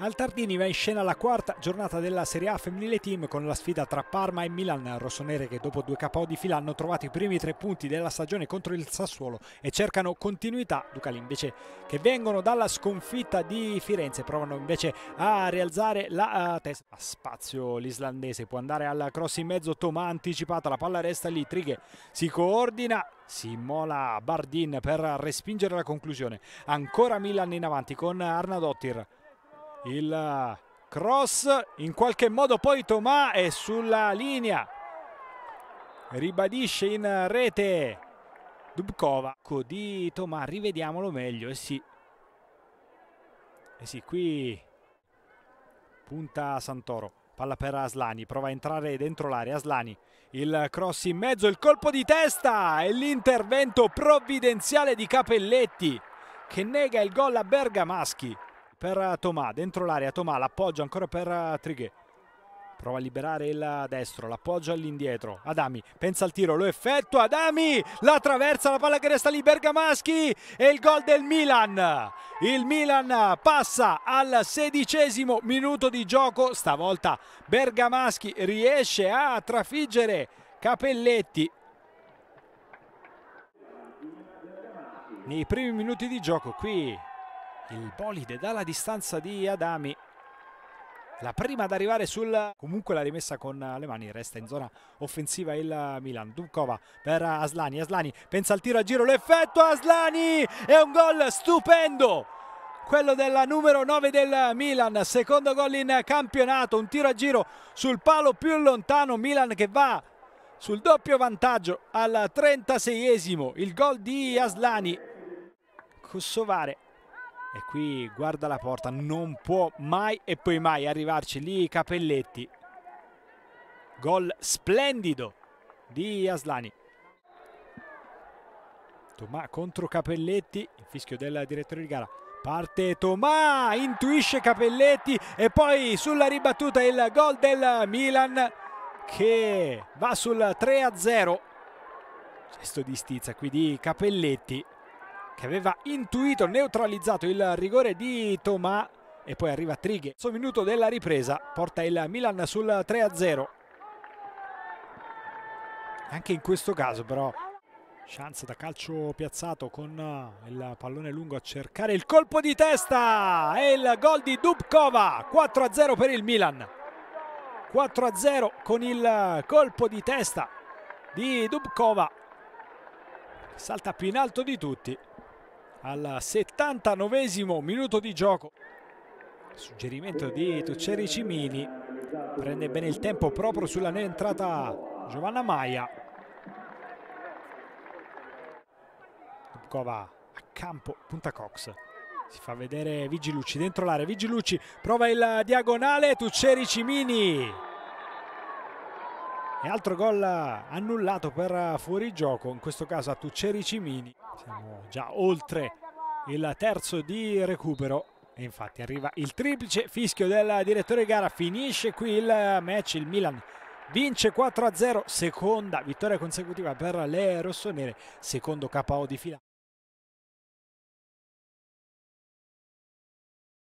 Al Tardini va in scena la quarta giornata della Serie A femminile team con la sfida tra Parma e Milan rossonere che dopo due KO di fila hanno trovato i primi tre punti della stagione contro il Sassuolo e cercano continuità. Ducali invece che vengono dalla sconfitta di Firenze provano invece a rialzare la testa. Spazio l'islandese può andare al cross in mezzo, Tomà anticipata, la palla resta lì, Trighe si coordina si immola Bardin per respingere la conclusione. Ancora Milan in avanti con Arnadottir il cross in qualche modo poi Tomà è sulla linea. Ribadisce in rete Dubkova. Di Tomà rivediamolo meglio. E eh sì. E eh sì qui punta Santoro. Palla per Aslani prova a entrare dentro l'area. Aslani il cross in mezzo il colpo di testa e l'intervento provvidenziale di Capelletti che nega il gol a Bergamaschi per Tomà, dentro l'area Tomà, l'appoggio ancora per eh, Trighe. Prova a liberare il destro, l'appoggio all'indietro. Adami pensa al tiro, lo effettua. Adami la traversa, la palla che resta lì. Bergamaschi e il gol del Milan. Il Milan passa al sedicesimo minuto di gioco. Stavolta Bergamaschi riesce a trafiggere Capelletti. Nei primi minuti di gioco qui il bolide dalla distanza di Adami. La prima ad arrivare sul comunque la rimessa con le mani resta in zona offensiva il Milan. Dubkova per Aslani. Aslani pensa al tiro a giro l'effetto Aslani! È un gol stupendo! Quello della numero 9 del Milan secondo gol in campionato un tiro a giro sul palo più lontano. Milan che va sul doppio vantaggio al 36esimo il gol di Aslani. Kosovare e qui guarda la porta non può mai e poi mai arrivarci lì Capelletti. Gol splendido di Aslani. Tomà contro Capelletti il fischio del direttore di gara. Parte Tomà intuisce Capelletti e poi sulla ribattuta il gol del Milan che va sul 3 a 0 gesto di stizza qui di Capelletti che aveva intuito, neutralizzato il rigore di Tomà e poi arriva Trighe. Il minuto della ripresa porta il Milan sul 3-0. Anche in questo caso però chance da calcio piazzato con il pallone lungo a cercare il colpo di testa e il gol di Dubkova 4-0 per il Milan 4-0 con il colpo di testa di Dubkova salta più in alto di tutti al 79 minuto di gioco. Suggerimento di Tucceri Cimini. Prende bene il tempo proprio sulla entrata Giovanna Maia. Dubkova a campo, punta Cox. Si fa vedere Vigilucci dentro l'area. Vigilucci prova il diagonale. Tucceri Cimini. E altro gol annullato per fuorigioco, in questo caso a Tucceri Cimini. Siamo già oltre il terzo di recupero. E infatti arriva il triplice fischio del direttore gara, finisce qui il match, il Milan vince 4-0, seconda vittoria consecutiva per le rossonere, secondo KO di fila.